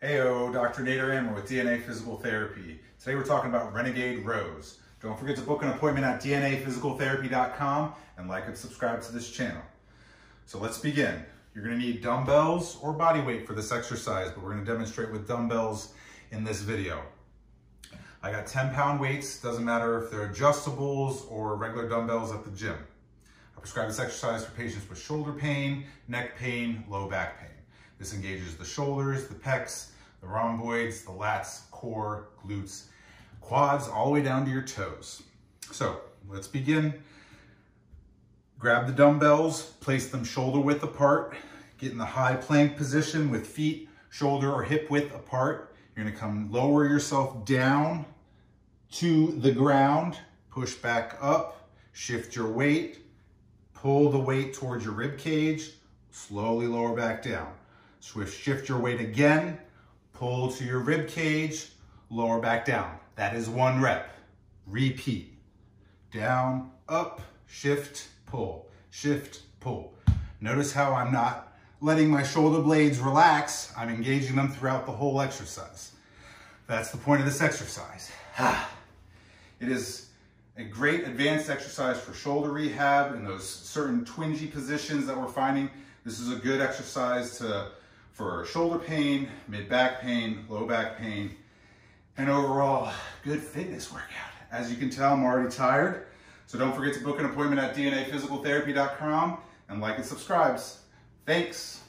Heyo, Dr. Nader Ammer with DNA Physical Therapy. Today we're talking about Renegade Rows. Don't forget to book an appointment at dnaphysicaltherapy.com and like and subscribe to this channel. So let's begin. You're gonna need dumbbells or body weight for this exercise, but we're gonna demonstrate with dumbbells in this video. I got 10 pound weights, doesn't matter if they're adjustables or regular dumbbells at the gym. I prescribe this exercise for patients with shoulder pain, neck pain, low back pain. This engages the shoulders, the pecs, the rhomboids, the lats, core, glutes, quads, all the way down to your toes. So let's begin. Grab the dumbbells, place them shoulder width apart, get in the high plank position with feet shoulder or hip width apart. You're gonna come lower yourself down to the ground, push back up, shift your weight, pull the weight towards your rib cage, slowly lower back down. Swift shift your weight again, pull to your rib cage, lower back down. That is one rep. Repeat. Down, up, shift, pull, shift, pull. Notice how I'm not letting my shoulder blades relax. I'm engaging them throughout the whole exercise. That's the point of this exercise. It is a great advanced exercise for shoulder rehab in those certain twingy positions that we're finding. This is a good exercise to for shoulder pain, mid back pain, low back pain, and overall good fitness workout. As you can tell, I'm already tired. So don't forget to book an appointment at dnaphysicaltherapy.com and like and subscribes. Thanks.